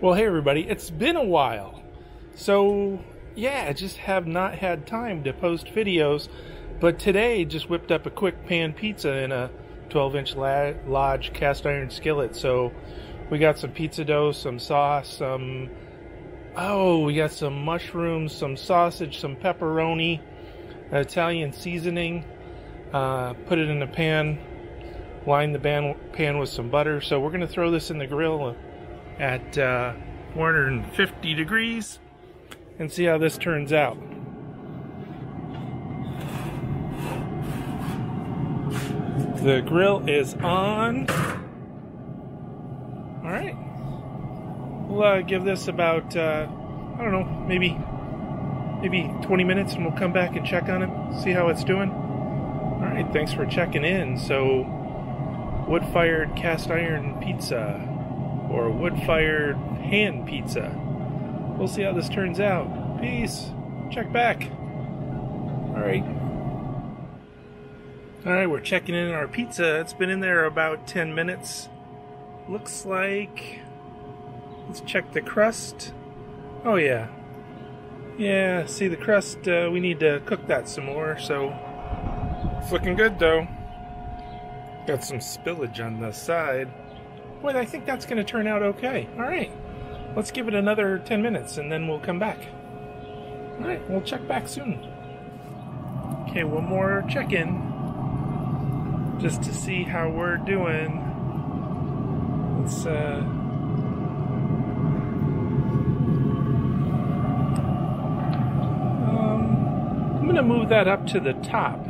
Well, hey everybody, it's been a while. So, yeah, I just have not had time to post videos, but today just whipped up a quick pan pizza in a 12 inch Lodge cast iron skillet. So, we got some pizza dough, some sauce, some. Oh, we got some mushrooms, some sausage, some pepperoni, Italian seasoning. Uh, put it in a pan, line the pan, pan with some butter. So, we're going to throw this in the grill at uh, 450 degrees and see how this turns out. The grill is on. All right. We'll uh, give this about, uh, I don't know, maybe maybe 20 minutes and we'll come back and check on it, see how it's doing. All right, thanks for checking in. So, wood-fired cast iron pizza or a wood-fired hand pizza. We'll see how this turns out. Peace. Check back. All right. All right, we're checking in our pizza. It's been in there about 10 minutes. Looks like. Let's check the crust. Oh, yeah. Yeah, see the crust, uh, we need to cook that some more, so. It's looking good, though. Got some spillage on the side. Boy, I think that's going to turn out okay. All right. Let's give it another 10 minutes and then we'll come back. All right, we'll check back soon. Okay, one more check in just to see how we're doing. Let's, uh, um, I'm going to move that up to the top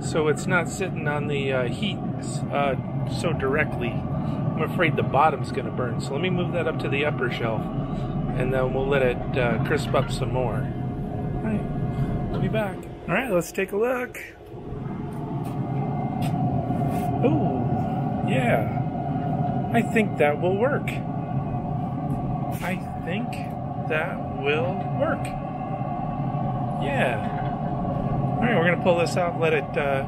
so it's not sitting on the uh, heat uh, so directly. I'm afraid the bottom's going to burn. So let me move that up to the upper shelf and then we'll let it uh, crisp up some more. All right, we'll be back. All right, let's take a look. Oh, yeah. I think that will work. I think that will work. Yeah. All right, we're going to pull this out, let it uh,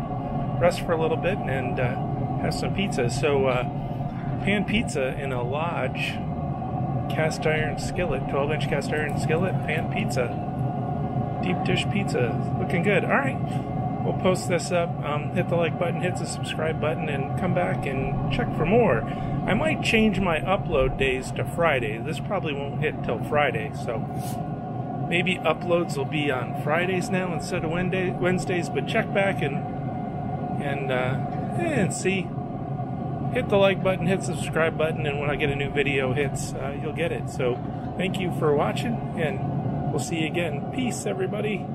rest for a little bit, and uh, have some pizza. So, uh, pan pizza in a lodge cast iron skillet 12 inch cast iron skillet pan pizza. Deep dish pizza looking good. All right we'll post this up. Um, hit the like button hit the subscribe button and come back and check for more. I might change my upload days to friday. This probably won't hit till friday so maybe uploads will be on fridays now instead of wednesdays but check back and and uh, and see hit the like button, hit the subscribe button, and when I get a new video hits, uh, you'll get it. So thank you for watching, and we'll see you again. Peace, everybody.